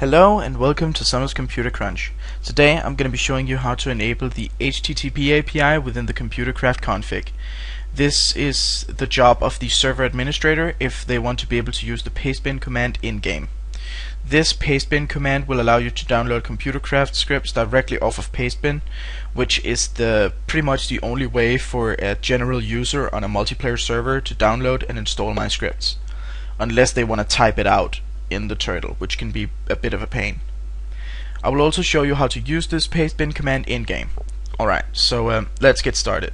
Hello and welcome to Sommer's Computer Crunch. Today I'm going to be showing you how to enable the HTTP API within the ComputerCraft config. This is the job of the server administrator if they want to be able to use the pastebin command in-game. This pastebin command will allow you to download ComputerCraft scripts directly off of pastebin, which is the pretty much the only way for a general user on a multiplayer server to download and install my scripts, unless they want to type it out in the turtle, which can be a bit of a pain. I will also show you how to use this paste bin command in-game. Alright, so um, let's get started.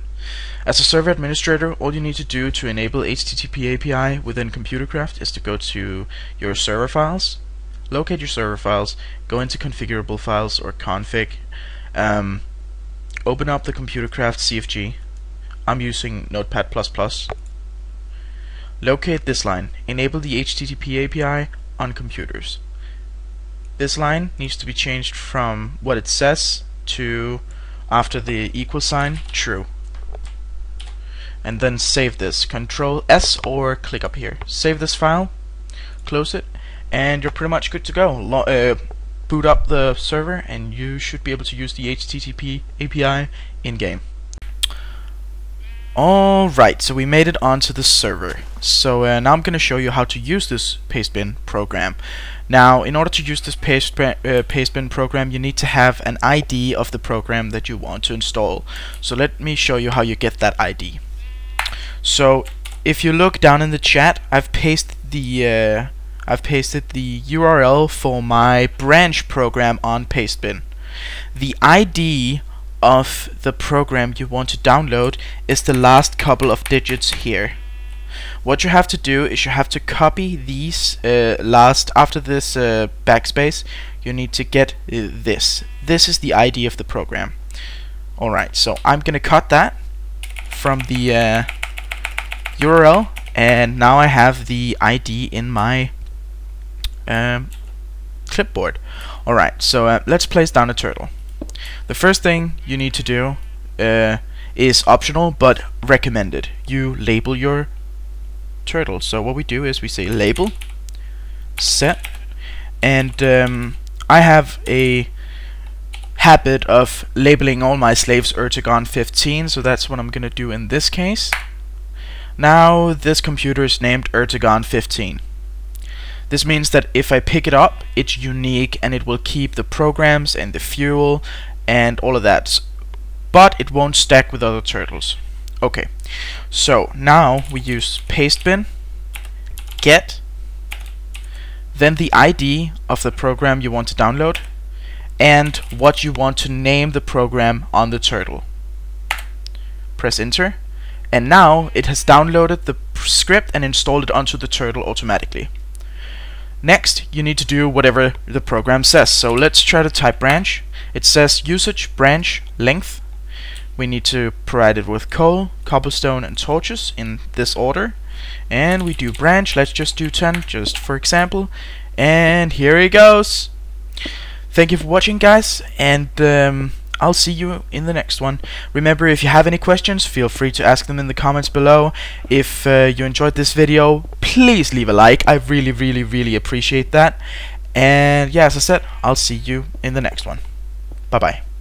As a server administrator, all you need to do to enable HTTP API within ComputerCraft is to go to your server files, locate your server files, go into configurable files or config, um, open up the ComputerCraft CFG. I'm using Notepad++. Locate this line, enable the HTTP API on computers. This line needs to be changed from what it says to after the equal sign true. And then save this. Control S or click up here. Save this file, close it, and you're pretty much good to go. Lo uh, boot up the server and you should be able to use the HTTP API in game. Alright, so we made it onto the server. So uh, now I'm going to show you how to use this pastebin program. Now, in order to use this paste, uh, pastebin program, you need to have an ID of the program that you want to install. So let me show you how you get that ID. So if you look down in the chat, I've pasted the uh, I've pasted the URL for my branch program on pastebin. The ID of the program you want to download is the last couple of digits here. What you have to do is you have to copy these uh, last after this uh, backspace you need to get uh, this. This is the ID of the program. Alright, so I'm gonna cut that from the URL uh, and now I have the ID in my um, clipboard. Alright, so uh, let's place down a turtle. The first thing you need to do uh, is optional but recommended. You label your turtle. So what we do is we say label set and um, I have a habit of labeling all my slaves Ertegon 15 so that's what I'm gonna do in this case. Now this computer is named Ertegon 15. This means that if I pick it up, it's unique and it will keep the programs and the fuel and all of that. But it won't stack with other turtles. Okay, so now we use pastebin, get, then the ID of the program you want to download, and what you want to name the program on the turtle. Press enter, and now it has downloaded the script and installed it onto the turtle automatically. Next, you need to do whatever the program says. So let's try to type branch. It says usage branch length. We need to provide it with coal, cobblestone, and torches in this order. And we do branch. Let's just do 10, just for example. And here it goes. Thank you for watching, guys. And um, I'll see you in the next one. Remember, if you have any questions, feel free to ask them in the comments below. If uh, you enjoyed this video, please leave a like. I really, really, really appreciate that. And yeah, as I said, I'll see you in the next one. Bye-bye.